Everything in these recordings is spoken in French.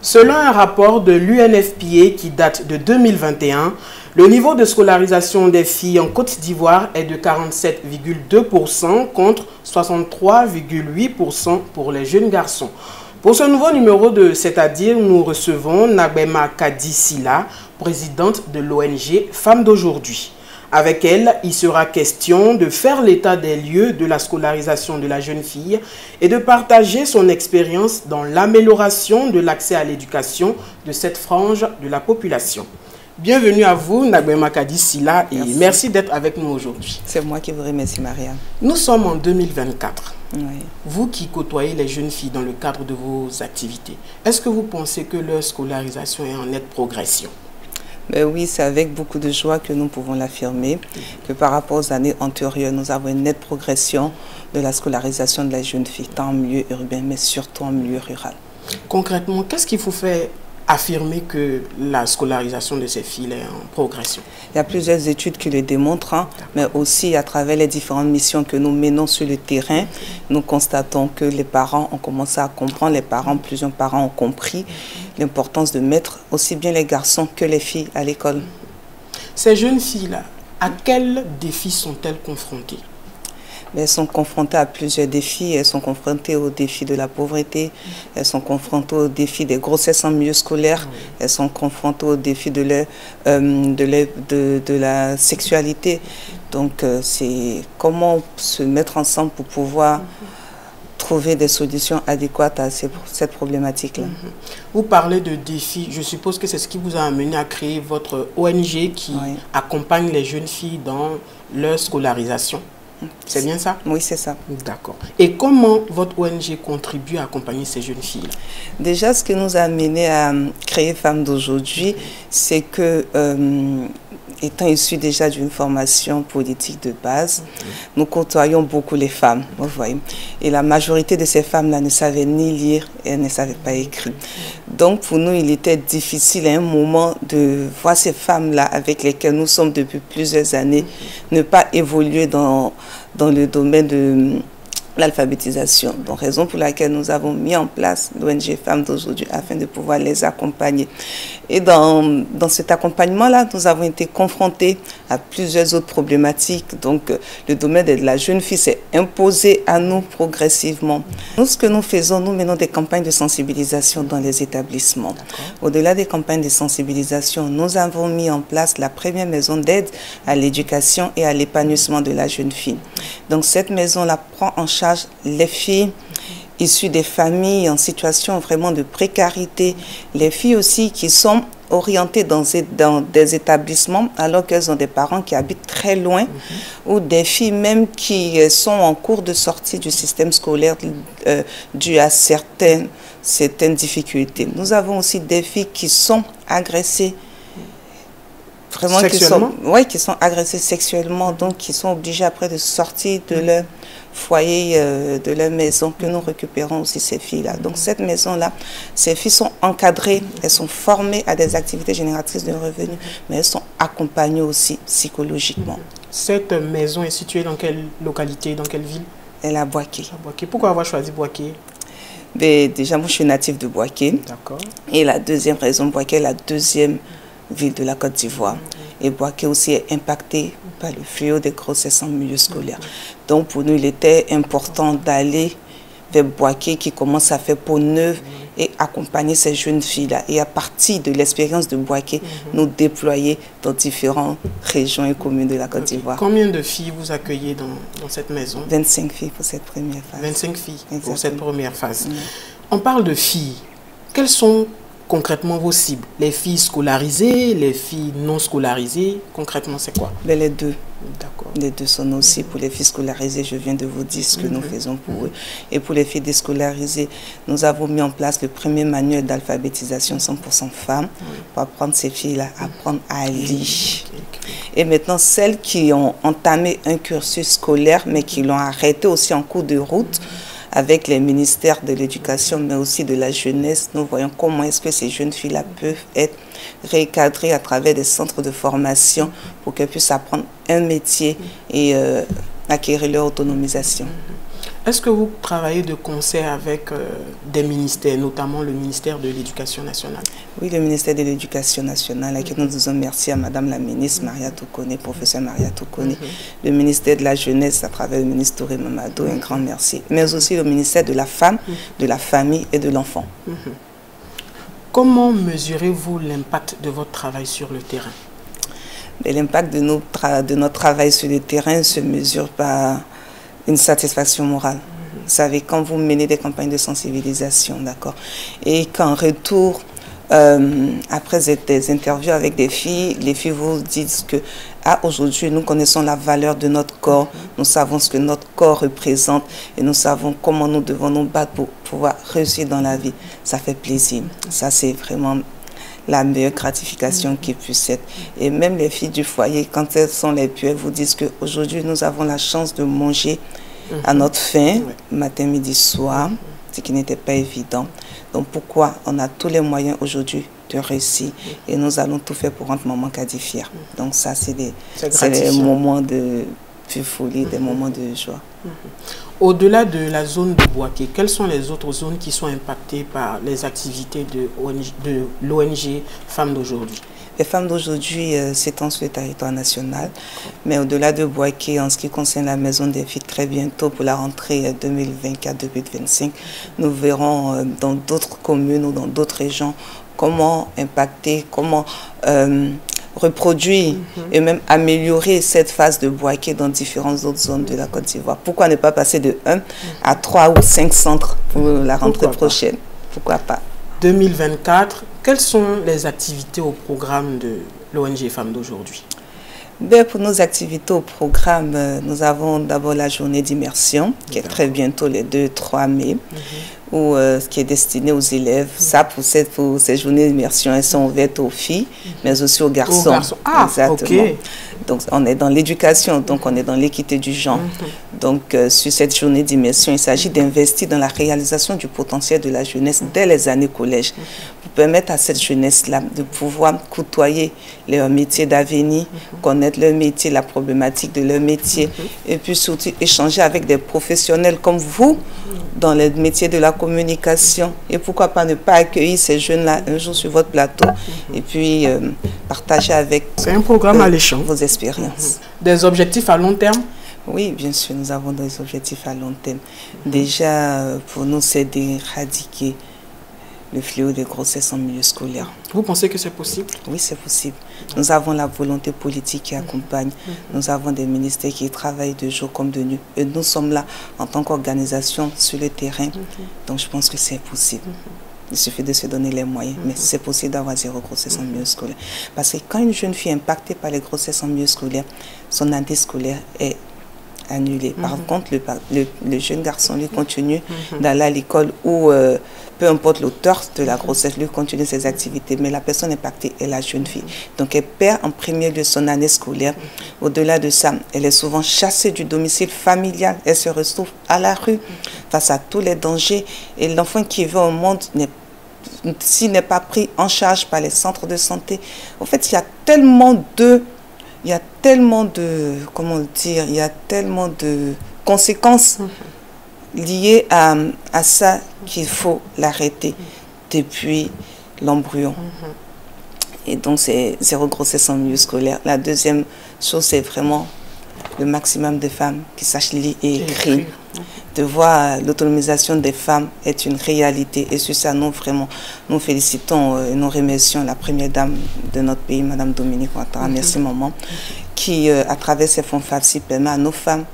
Selon un rapport de l'UNFPA qui date de 2021, le niveau de scolarisation des filles en Côte d'Ivoire est de 47,2% contre 63,8% pour les jeunes garçons. Pour ce nouveau numéro de C'est-à-dire, nous recevons Nabema Kadisila, présidente de l'ONG Femmes d'aujourd'hui. Avec elle, il sera question de faire l'état des lieux de la scolarisation de la jeune fille et de partager son expérience dans l'amélioration de l'accès à l'éducation de cette frange de la population. Bienvenue à vous, Nagbe Makadi Silla, et merci, d'être avec nous aujourd'hui. C'est moi qui vous remercie, Maria. Nous sommes en 2024. Vous qui côtoyez les jeunes filles dans le cadre de vos activités, est-ce que vous pensez que leur scolarisation est en nette progression? Ben oui, c'est avec beaucoup de joie que nous pouvons l'affirmer, que par rapport aux années antérieures, nous avons une nette progression de la scolarisation de la jeune fille, tant en milieu urbain, mais surtout en milieu rural. Concrètement, qu'est-ce qu'il faut faire affirmer que la scolarisation de ces filles est en progression Il y a plusieurs études qui le démontrent, hein, mais aussi à travers les différentes missions que nous menons sur le terrain, nous constatons que les parents ont commencé à comprendre, les parents, plusieurs parents ont compris l'importance de mettre aussi bien les garçons que les filles à l'école. Ces jeunes filles-là, à quels défis sont-elles confrontées? Elles sont confrontées à plusieurs défis. Elles sont confrontées au défi de la pauvreté. Elles sont confrontées au défi des grossesses en milieu scolaire. Elles sont confrontées au défi de, euh, de, de, la sexualité. Donc, euh, c'est comment se mettre ensemble pour pouvoir trouver des solutions adéquates à cette problématique-là. Mhm. Vous parlez de défis. Je suppose que c'est ce qui vous a amené à créer votre ONG qui accompagne les jeunes filles dans leur scolarisation. C'est bien ça Oui, c'est ça. D'accord. Et comment votre ONG contribue à accompagner ces jeunes filles Déjà, ce qui nous a amené à créer Femmes d'aujourd'hui, c'est que euh, étant issu déjà d'une formation politique de base, nous côtoyons beaucoup les femmes, vous voyez. Et la majorité de ces femmes-là ne savaient ni lire et ne savaient pas écrire. Donc pour nous, il était difficile à un moment de voir ces femmes-là avec lesquelles nous sommes depuis plusieurs années ne pas évoluer dans, dans le domaine de l'alphabétisation. Donc, raison pour laquelle nous avons mis en place l'ONG Femmes d'aujourd'hui afin de pouvoir les accompagner. Et dans, dans cet accompagnement-là, nous avons été confrontés à plusieurs autres problématiques. Donc, le domaine de la jeune fille s'est imposé à nous progressivement. Nous, ce que nous faisons, nous menons des campagnes de sensibilisation dans les établissements. Au-delà des campagnes de sensibilisation, nous avons mis en place la première maison d'aide à l'éducation et à l'épanouissement de la jeune fille. Donc, cette maison-là prend en charge les filles issus des familles en situation vraiment de précarité, les filles aussi qui sont orientées dans, des établissements alors qu'elles ont des parents qui habitent très loin, ou des filles même qui sont en cours de sortie du système scolaire euh, dû à certaines difficultés. Nous avons aussi des filles qui sont agressées vraiment qui sont, ouais, qui sont agressées sexuellement, donc qui sont obligées après de sortir de mhm. leur foyer euh, de la maison que nous récupérons aussi ces filles-là. Donc cette maison-là, ces filles sont encadrées, elles sont formées à des activités génératrices de revenus, mais elles sont accompagnées aussi psychologiquement. Cette maison est située dans quelle localité, dans quelle ville? Elle est à Boaké. Pourquoi avoir choisi Boaké? Ben, Déjà, moi je suis native de Boaké. D'accord. Et la deuxième raison, Boaké est la deuxième ville de la Côte d'Ivoire. Et Boaké aussi est impacté par le fléau des grossesses en milieu scolaire. Donc pour nous, il était important d'aller vers Boaké qui commence à faire peau neuve et accompagner ces jeunes filles-là. Et à partir de l'expérience de Boaké, nous déployer dans différentes régions et communes de la Côte d'Ivoire. Combien de filles vous accueillez dans, cette maison? 25 filles pour cette première phase. 25 filles pour cette première phase. On parle de filles. Quelles sont concrètement vos cibles Les filles scolarisées, les filles non scolarisées, concrètement c'est quoi? Ben, Les deux. D'accord. Les deux sont aussi pour les filles scolarisées, je viens de vous dire ce que nous mhm. faisons pour eux. Et pour les filles déscolarisées, nous avons mis en place le premier manuel d'alphabétisation 100% femmes pour apprendre ces filles-là à apprendre à lire. Et maintenant, celles qui ont entamé un cursus scolaire mais qui l'ont arrêté aussi en cours de route, avec les ministères de l'éducation, mais aussi de la jeunesse, nous voyons comment est-ce que ces jeunes filles-là peuvent être recadrées à travers des centres de formation pour qu'elles puissent apprendre un métier et euh, acquérir leur autonomisation. Est-ce que vous travaillez de concert avec euh, des ministères, notamment le ministère de l'Éducation nationale? Oui, le ministère de l'Éducation nationale, à qui nous disons merci à Madame la ministre Maria Toukone, professeur Maria Toukone, mhm. le ministère de la Jeunesse à travers le ministre Touré Mamadou, un grand merci, mais aussi le ministère de la Femme, mhm. de la Famille et de l'Enfant. Mhm. Comment mesurez-vous l'impact de votre travail sur le terrain? L'impact de, de notre travail sur le terrain se mesure par une satisfaction morale. Vous savez, quand vous menez des campagnes de sensibilisation, d'accord, et qu'en retour, euh, après des interviews avec des filles, les filles vous disent que ah, aujourd'hui, nous connaissons la valeur de notre corps, nous savons ce que notre corps représente et nous savons comment nous devons nous battre pour pouvoir réussir dans la vie. Ça fait plaisir. Ça, c'est vraiment la meilleure gratification qui puisse être. Et même les filles du foyer, quand elles sont les plus, elles vous disent qu'aujourd'hui, nous avons la chance de manger à mhm. notre faim, matin, midi, soir, ce qui n'était pas évident. Donc pourquoi on a tous les moyens aujourd'hui de réussir et nous allons tout faire pour rendre maman fière. Mhm. Donc ça, c'est des, des moments de folie, des mhm. moments de joie. Au-delà de la zone de Boaké, quelles sont les autres zones qui sont impactées par les activités de l'ONG Femmes d'aujourd'hui? Les femmes d'aujourd'hui euh, s'étendent sur le territoire national, mais au-delà de Boaké, en ce qui concerne la Maison des filles, très bientôt pour la rentrée 2024-2025, euh, nous verrons euh, dans d'autres communes ou dans d'autres régions comment impacter, comment reproduire mhm. et même améliorer cette phase de Boaké dans différentes autres zones de la Côte d'Ivoire. Pourquoi ne pas passer de 1 à 3 ou 5 centres pour la rentrée prochaine? Pourquoi pas? 2024, quelles sont les activités au programme de l'ONG Femmes d'aujourd'hui? Ben, Pour nos activités au programme, euh, nous avons d'abord la journée d'immersion, qui est très bientôt le 2-3 mai, mhm. où, euh, qui est destiné aux élèves. Ça, pour, cette, pour ces journées d'immersion, elles sont ouvertes aux filles, mhm. mais aussi aux garçons. Aux garçons. Ah, Exactement. Donc, on est dans l'éducation, donc on est dans l'équité du genre. Mhm. Donc, euh, sur cette journée d'immersion, il s'agit d'investir dans la réalisation du potentiel de la jeunesse dès les années collège, permettre à cette jeunesse-là de pouvoir côtoyer leur métier d'avenir, mhm. connaître leur métier, la problématique de leur métier, mhm. et puis surtout échanger avec des professionnels comme vous dans les métiers de la communication. Et pourquoi pas ne pas accueillir ces jeunes-là un jour sur votre plateau et puis euh, partager avec un programme alléchant. vos expériences. Mhm. Des objectifs à long terme? Oui, bien sûr, nous avons des objectifs à long terme. Déjà, euh, pour nous, c'est d'éradiquer le fléau des grossesses en milieu scolaire. Vous pensez que c'est possible? Oui, c'est possible. Nous avons la volonté politique qui accompagne. Mhm. Nous avons des ministères qui travaillent de jour comme de nuit. Et nous sommes là en tant qu'organisation sur le terrain. Donc je pense que c'est possible. Il suffit de se donner les moyens. Mais c'est possible d'avoir zéro grossesse en milieu scolaire. Parce que quand une jeune fille est impactée par les grossesses en milieu scolaire, son année scolaire est annulée. Par contre, le, le, jeune garçon, lui, continue d'aller à l'école où, euh, peu importe l'auteur de la grossesse, lui continue ses activités. Mais la personne impactée est la jeune fille. Donc, elle perd en premier lieu son année scolaire. Au-delà de ça, elle est souvent chassée du domicile familial. Elle se retrouve à la rue face à tous les dangers. Et l'enfant qui vient au monde n'est s'il n'est pas pris en charge par les centres de santé. En fait, il y a tellement de, il y a tellement de, comment dire, il y a tellement de conséquences liées à, à ça qu'il faut l'arrêter depuis l'embryon. Et donc, c'est zéro grossesse en milieu scolaire. La deuxième chose, c'est vraiment le maximum de femmes qui sachent lire et écrire de voir l'autonomisation des femmes est une réalité. Et sur ça, nous, vraiment, nous félicitons et euh, nous remercions la première dame de notre pays, Madame Dominique Ouattara, mhm. merci maman, qui, euh, à travers ces fonds FAFSI, permet à nos femmes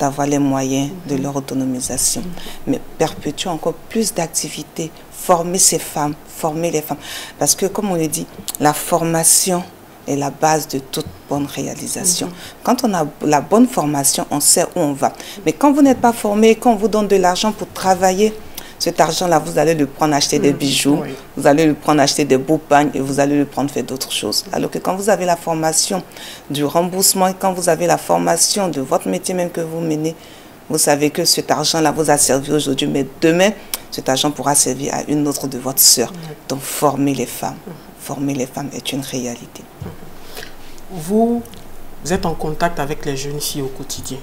d'avoir les moyens de leur autonomisation. Mais perpétue encore plus d'activités, former ces femmes, former les femmes. Parce que, comme on le dit, la formation est la base de toute bonne réalisation. Mhm. Quand on a la bonne formation, on sait où on va. Mais quand vous n'êtes pas formé, quand on vous donne de l'argent pour travailler, cet argent-là, vous allez le prendre acheter des mhm. bijoux, vous allez le prendre acheter des beaux pagnes et vous allez le prendre faire d'autres choses. Alors que quand vous avez la formation du remboursement, quand vous avez la formation de votre métier même que vous menez, vous savez que cet argent-là vous a servi aujourd'hui, mais demain, cet argent pourra servir à une autre de votre sœur. Donc, formez les femmes. Mhm. Former les femmes est une réalité vous êtes en contact avec les jeunes filles au quotidien.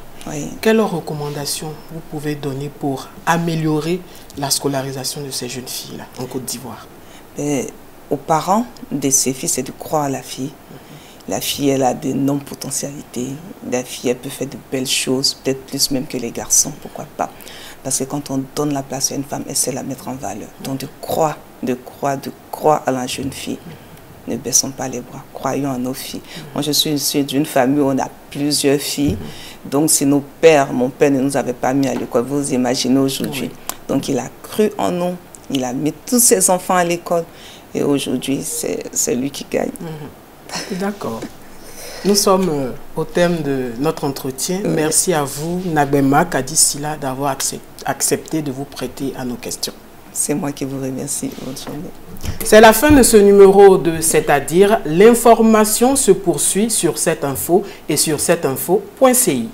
Quelles recommandations vous pouvez donner pour améliorer la scolarisation de ces jeunes filles-là en Côte d'Ivoire? Ben, Aux parents de ces filles, c'est de croire à la fille. La fille, elle a d'énormes potentialités. La fille, elle peut faire de belles choses, peut-être plus même que les garçons, pourquoi pas. Parce que quand on donne la place à une femme, elle sait la mettre en valeur. Donc de croire, de croire, de croire à la jeune fille. Ne baissons pas les bras, croyons en nos filles. Moi, je suis issue d'une famille où on a plusieurs filles. Donc, si nos pères, mon père ne nous avait pas mis à l'école, vous imaginez aujourd'hui. Donc, il a cru en nous, il a mis tous ses enfants à l'école. Et aujourd'hui, c'est lui qui gagne. Mhm. D'accord. Nous sommes euh, au thème de notre entretien. Merci à vous, Nagbema Kadisila, d'avoir accepté de vous prêter à nos questions. C'est moi qui vous remercie. Bonne journée. C'est la fin de ce numéro de C'est-à-dire. L'information se poursuit sur cette info et sur cette info.ci.